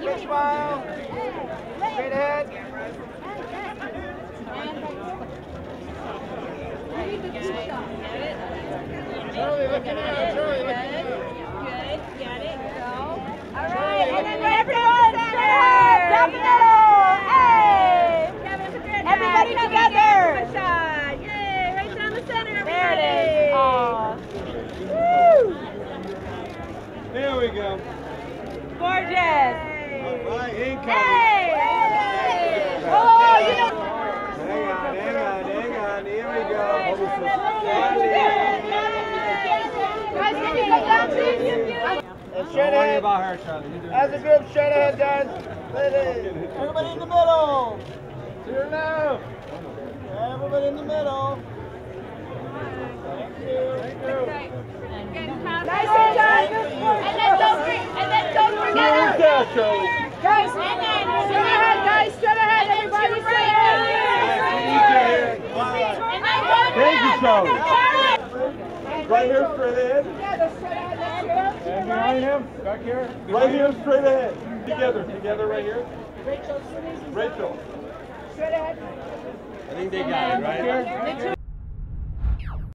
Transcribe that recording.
Big smile. Straight ahead. Charlie, looking out. Charlie, looking out. Good, got it, go. All right, and then everyone Everybody together. Yay, right down the center. There it is. There we go. Gorgeous. All right, incoming. Hey! Oh, you know. Hang on, hang on, hang on. Here we go. Guys, can you go down, please? And straight ahead. about her, Charlie. As a group, straight ahead, guys. Everybody in the middle. To your left. Everybody in the middle. Thank you. Thank you. Nice and done. And then don't forget, and then don't forget. that, Charlie? Guys, straight ahead, guys, straight ahead, everybody, straight ahead. Thank. Right here, straight ahead. Together, straight ahead, let's. And behind him, back here. Right here, straight ahead. Together, together, right here. Rachel, Rachel. straight ahead. I think they got it, right? Mitchell,